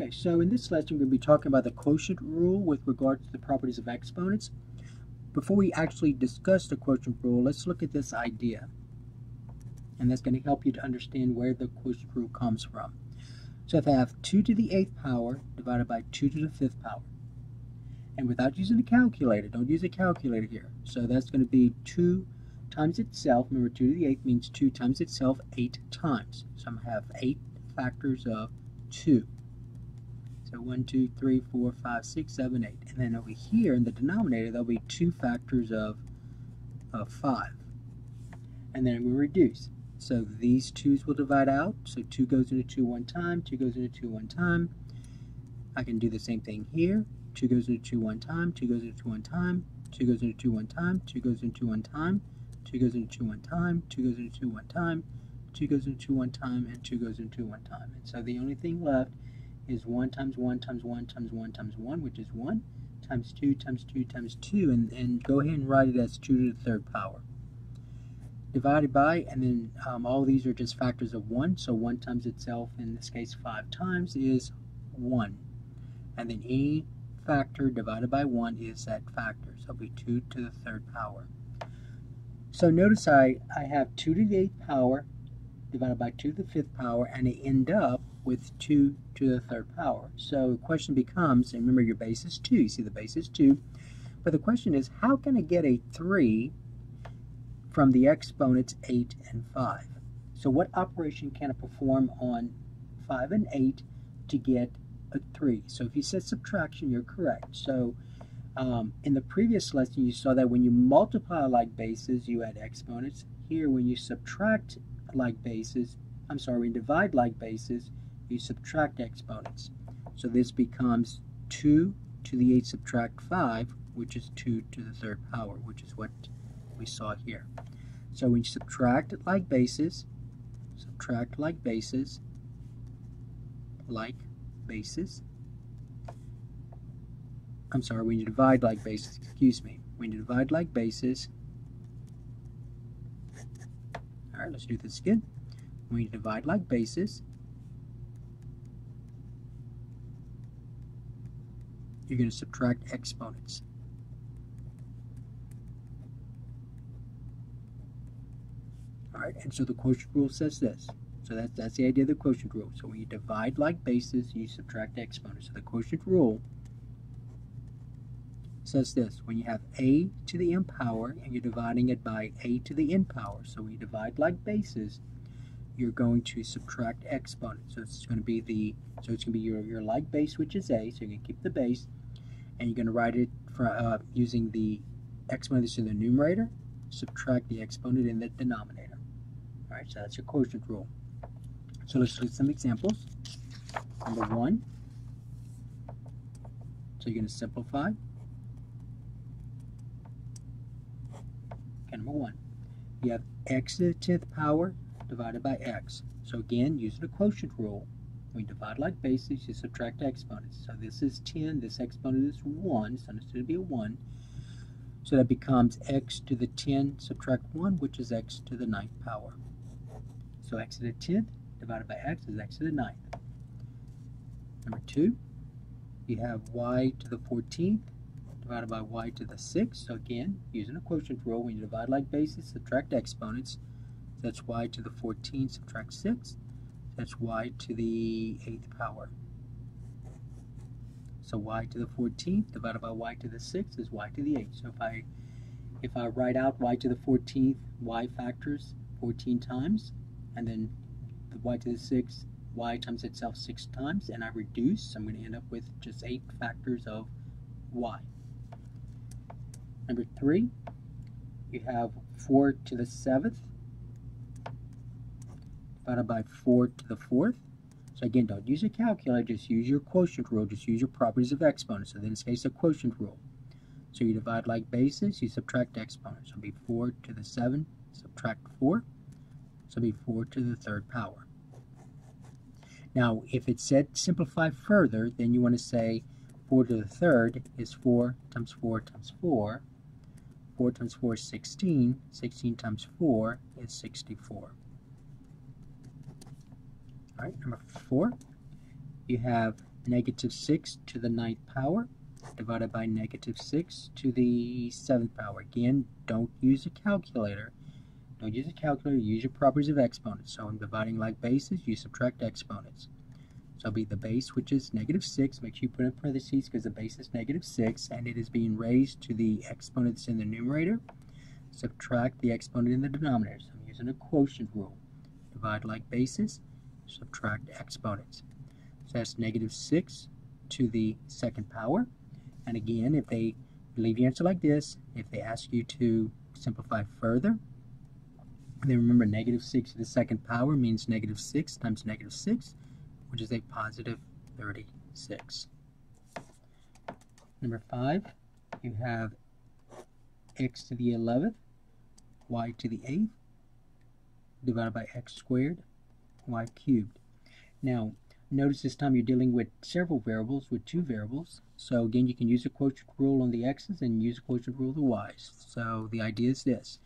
Okay, so in this lesson we're going to be talking about the quotient rule with regards to the properties of exponents. Before we actually discuss the quotient rule, let's look at this idea. And that's going to help you to understand where the quotient rule comes from. So if I have 2 to the 8th power divided by 2 to the 5th power, and without using a calculator, don't use a calculator here. So that's going to be 2 times itself. Remember, 2 to the 8th means 2 times itself 8 times. So I'm going to have 8 factors of 2. So 1, 2, 3, 4, 5, 6, 7, 8. And then over here in the denominator, there'll be two factors of, of 5. And then we reduce. So these 2's will divide out. So 2 goes into 2 one time, 2 goes into 2 one time. I can do the same thing here. 2 goes into 2 one time, 2 goes into 2 one time, 2 goes into 2 one time, 2 goes into 2 one time, 2 goes into 2 one time, 2 goes into 2 one time, 2 goes into 2 one time, and 2 goes into 2 one time. And so the only thing left is 1 times 1 times 1 times 1 times 1, which is 1, times 2 times 2 times 2, and, and go ahead and write it as 2 to the third power. Divided by, and then um, all these are just factors of 1, so 1 times itself, in this case 5 times, is 1. And then any factor divided by 1 is that factor, so it'll be 2 to the third power. So notice I, I have 2 to the 8th power divided by 2 to the 5th power, and I end up with 2 to the third power. So the question becomes, and remember your base is 2, you see the base is 2, but the question is how can I get a 3 from the exponents 8 and 5? So what operation can I perform on 5 and 8 to get a 3? So if you said subtraction, you're correct. So um, in the previous lesson, you saw that when you multiply like bases, you add exponents. Here, when you subtract like bases, I'm sorry, when you divide like bases, you subtract exponents. So this becomes 2 to the 8 subtract 5, which is 2 to the third power, which is what we saw here. So you subtract like bases, subtract like bases, like bases, I'm sorry, when you divide like bases, excuse me, when you divide like bases, all right, let's do this again. When you divide like bases, you're going to subtract exponents. Alright, and so the quotient rule says this. So that's, that's the idea of the quotient rule. So when you divide like bases, you subtract exponents. So the quotient rule says this. When you have a to the n power and you're dividing it by a to the n power, so when you divide like bases, you're going to subtract exponents. So it's going to be the so it's going to be your, your like base, which is a, so you're going to keep the base, and you're going to write it for, uh, using the exponent that's in the numerator, subtract the exponent in the denominator. Alright, so that's your quotient rule. So let's look at some examples. Number one, so you're going to simplify. Okay, number one, you have x to the 10th power divided by x. So again, using the quotient rule, we divide like bases, you subtract exponents. So this is 10, this exponent is 1, so it's going to be a 1. So that becomes x to the 10 subtract 1, which is x to the 9th power. So x to the 10th divided by x is x to the 9th. Number 2, you have y to the 14th divided by y to the 6th. So again, using a quotient rule, when you divide like bases, subtract exponents. That's y to the 14 subtract 6. That's y to the 8th power. So y to the 14th divided by y to the 6th is y to the 8th. So if I if I write out y to the 14th y factors 14 times, and then the y to the 6th y times itself 6 times, and I reduce, I'm going to end up with just 8 factors of y. Number 3, you have 4 to the 7th divided by 4 to the 4th. So again, don't use a calculator, just use your quotient rule, just use your properties of exponents. So in this case, a quotient rule. So you divide like bases, you subtract exponents. So it'll be 4 to the 7, subtract 4. So it'll be 4 to the third power. Now, if it said simplify further, then you want to say 4 to the third is 4 times 4 times 4. 4 times 4 is 16. 16 times 4 is 64. All right, number four, you have negative 6 to the ninth power divided by negative 6 to the seventh power. Again, don't use a calculator. Don't use a calculator, use your properties of exponents. So I'm dividing like bases, you subtract exponents. So it'll be the base, which is negative 6. Make sure you put in parentheses because the base is negative 6, and it is being raised to the exponents in the numerator. Subtract the exponent in the denominator. So I'm using a quotient rule. Divide like bases, subtract exponents. So that's negative 6 to the second power. And again, if they leave your answer like this, if they ask you to simplify further, then remember negative 6 to the second power means negative 6 times negative 6, which is a positive 36. Number 5, you have x to the 11th, y to the 8th, divided by x squared, y cubed. Now, notice this time you're dealing with several variables, with two variables. So again, you can use a quotient rule on the x's and use a quotient rule on the y's. So the idea is this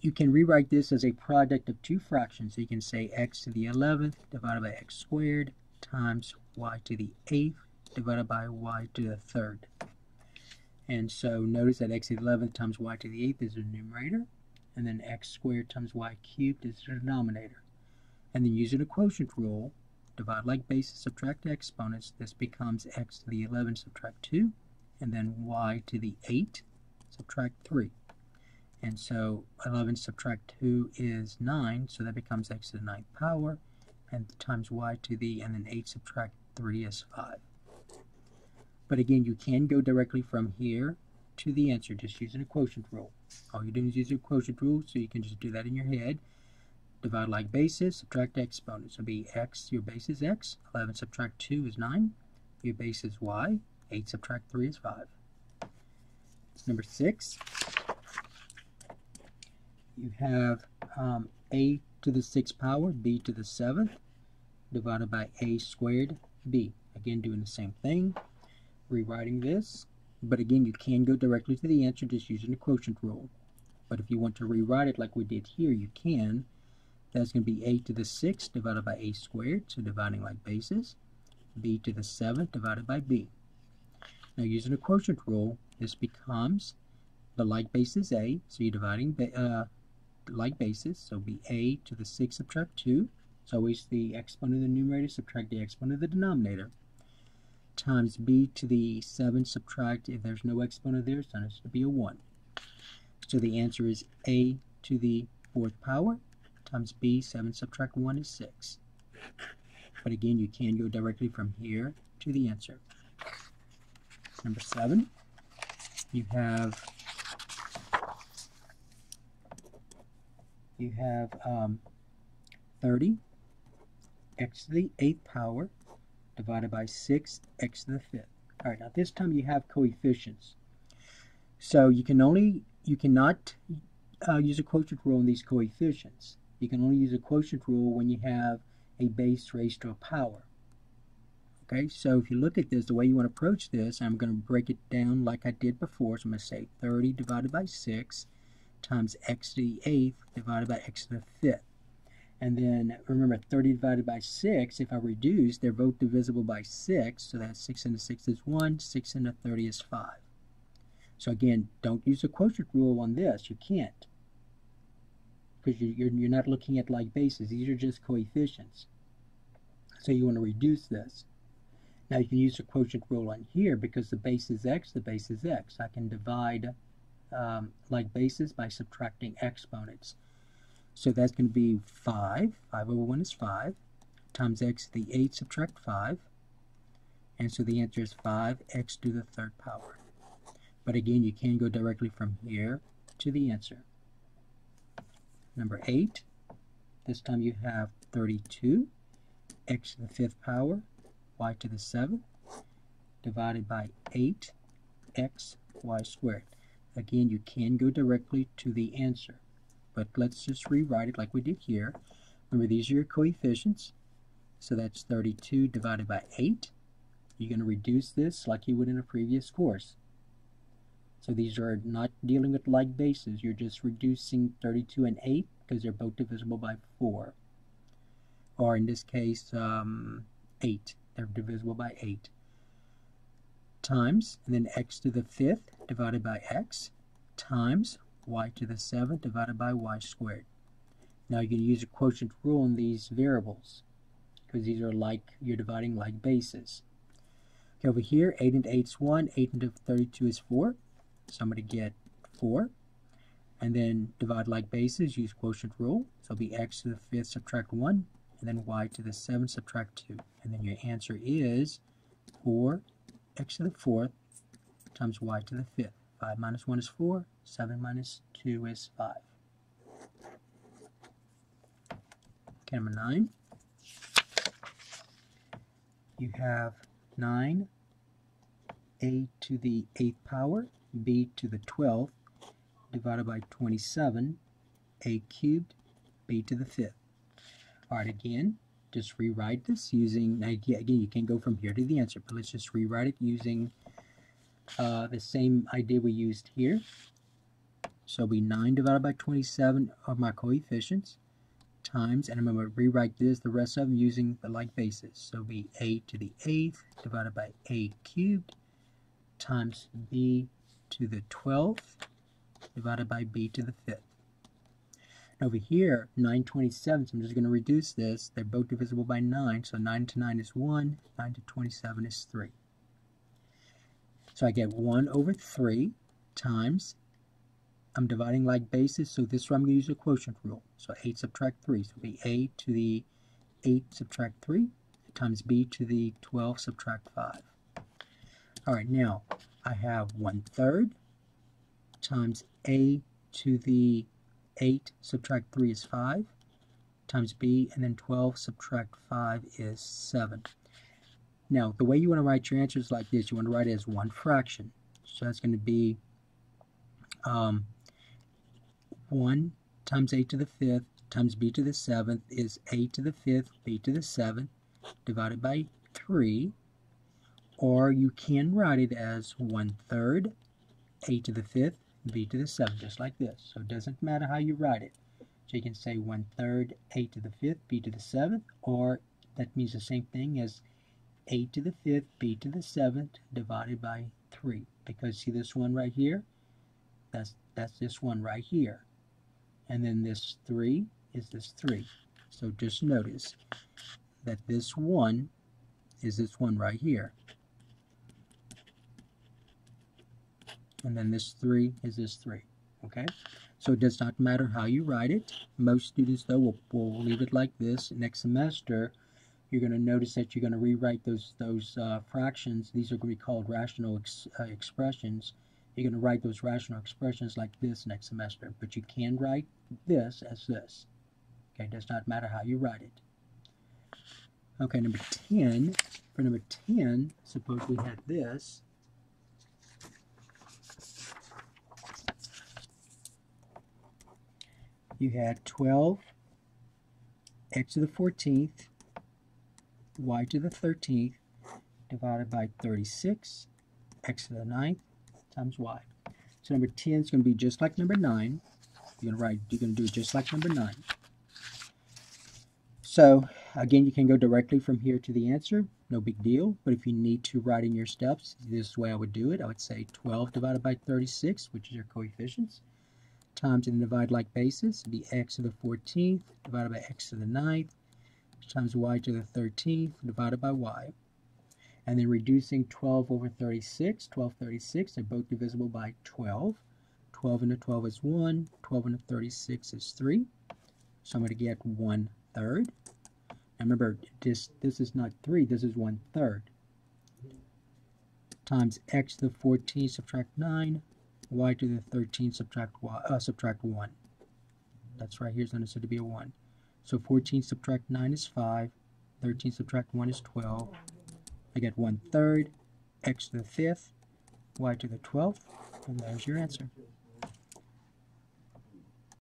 you can rewrite this as a product of two fractions. So you can say x to the 11th divided by x squared times y to the 8th divided by y to the third. And so notice that x to the 11th times y to the 8th is the numerator, and then x squared times y cubed is the denominator. And then using a quotient rule, divide like bases, subtract exponents, this becomes x to the 11 subtract 2, and then y to the 8 subtract 3. And so 11 subtract 2 is 9, so that becomes x to the ninth power, and times y to the, and then 8 subtract 3 is 5. But again, you can go directly from here to the answer just using a quotient rule. All you're doing is use a quotient rule, so you can just do that in your head. Divide like bases, subtract exponents. So be x, your base is x, 11 subtract 2 is 9, your base is y, 8 subtract 3 is 5. Number 6, you have um, a to the 6th power, b to the 7th, divided by a squared b. Again, doing the same thing, rewriting this. But again, you can go directly to the answer just using the quotient rule. But if you want to rewrite it like we did here, you can. That's going to be a to the 6th divided by a squared, so dividing like bases. b to the 7th divided by b. Now using the quotient rule, this becomes the like base is a, so you're dividing uh, like bases, so be a to the 6 subtract 2, it's always the exponent of the numerator subtract the exponent of the denominator, times b to the 7 subtract, if there's no exponent there, so it's going to be a 1. So the answer is a to the 4th power times b, 7 subtract 1 is 6. But again, you can go directly from here to the answer. Number 7, you have you have um, 30 x to the 8th power divided by 6 x to the 5th. All right, now this time you have coefficients. So you can only, you cannot uh, use a quotient rule on these coefficients. You can only use a quotient rule when you have a base raised to a power. Okay, so if you look at this, the way you want to approach this, I'm going to break it down like I did before. So I'm going to say 30 divided by 6 times x to the 8th divided by x to the 5th. And then remember 30 divided by 6, if I reduce, they're both divisible by 6, so that's 6 into 6 is 1, 6 into 30 is 5. So again, don't use a quotient rule on this, you can't. Because you're, you're not looking at like bases, these are just coefficients. So you want to reduce this. Now you can use a quotient rule on here because the base is x, the base is x. I can divide um, like bases by subtracting exponents. So that's going to be 5, 5 over 1 is 5, times x to the 8 subtract 5, and so the answer is 5x to the third power. But again, you can go directly from here to the answer. Number 8, this time you have 32, x to the fifth power, y to the seventh, divided by 8x y squared. Again, you can go directly to the answer, but let's just rewrite it like we did here. Remember, these are your coefficients, so that's 32 divided by 8. You're going to reduce this like you would in a previous course. So these are not dealing with like bases. You're just reducing 32 and 8 because they're both divisible by 4. Or in this case, um, 8. They're divisible by 8. Times, and then x to the 5th divided by x, times y to the 7th divided by y squared. Now you can use a quotient rule in these variables because these are like, you're dividing like bases. Okay, over here, 8 into 8 is 1, 8 into 32 is 4. So I'm going to get 4. And then divide like bases, use quotient rule. So it'll be x to the 5th subtract 1, and then y to the 7th subtract 2. And then your answer is 4 x to the 4th times y to the 5th. 5 minus 1 is 4, 7 minus 2 is 5. Okay, number 9. You have 9 a to the 8th power, b to the 12th, divided by 27, a cubed, b to the 5th. All right, again, just rewrite this using, again, you can go from here to the answer, but let's just rewrite it using uh, the same idea we used here. So it'll be 9 divided by 27 of my coefficients times, and I'm going to rewrite this, the rest of them using the like bases. So be a to the 8th divided by a cubed times b to the 12th divided by b to the 5th. Over here, 9 27, so I'm just going to reduce this. They're both divisible by 9, so 9 to 9 is 1, 9 to 27 is 3. So I get 1 over 3 times, I'm dividing like bases, so this one I'm going to use a quotient rule. So 8 subtract 3, so it'll be a to the 8 subtract 3 times b to the 12 subtract 5. All right, now I have 1 third times a to the 8 subtract 3 is 5 times b, and then 12 subtract 5 is 7. Now, the way you want to write your answers like this, you want to write it as one fraction. So that's going to be um, 1 times a to the 5th times b to the 7th is a to the 5th, b to the 7th, divided by 3. Or you can write it as 1 third a to the 5th, b to the 7th, just like this. So it doesn't matter how you write it. So you can say 1 third a to the 5th, b to the 7th, or that means the same thing as a to the 5th, b to the 7th, divided by 3. Because see this one right here? That's, that's this one right here. And then this 3 is this 3. So just notice that this 1 is this one right here. And then this 3 is this 3. Okay? So it does not matter how you write it. Most students, though, will, will leave it like this. Next semester, you're going to notice that you're going to rewrite those those uh, fractions. These are going to be called rational ex uh, expressions. You're going to write those rational expressions like this next semester. But you can write this as this. Okay, it does not matter how you write it. Okay, number 10. For number 10, suppose we had this. You had 12 x to the 14th y to the 13th divided by 36 x to the 9th times y. So number 10 is going to be just like number 9. You're going to write, you're going to do it just like number 9. So again, you can go directly from here to the answer. No big deal. But if you need to write in your steps, this is the way I would do it. I would say 12 divided by 36, which is your coefficients, times and divide like bases. It'd be x to the 14th divided by x to the 9th times y to the 13th divided by y. And then reducing 12 over 36, 12 36, they're both divisible by 12. 12 into 12 is 1, 12 into 36 is 3. So I'm going to get 1 third. Now remember, this, this is not 3, this is 1 third. Times x to the 14 subtract 9, y to the 13 subtract, y, uh, subtract 1. That's right here is understood to be a 1. So 14 subtract 9 is 5. 13 subtract 1 is 12. I get 1 third, x to the 5th, y to the 12th, and there's your answer.